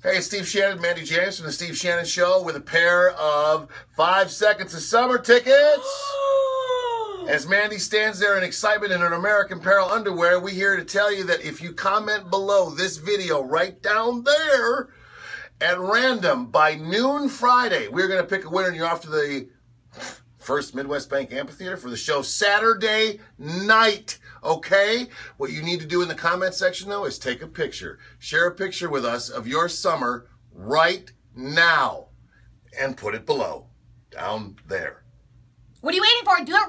Hey, Steve Shannon, Mandy James from the Steve Shannon Show with a pair of five seconds of summer tickets. As Mandy stands there in excitement in her American Apparel underwear, we here to tell you that if you comment below this video right down there at random by noon Friday, we're going to pick a winner and you're off to the First Midwest Bank Amphitheater for the show Saturday night. Okay? What you need to do in the comment section though is take a picture. Share a picture with us of your summer right now and put it below down there. What are you waiting for? Do it!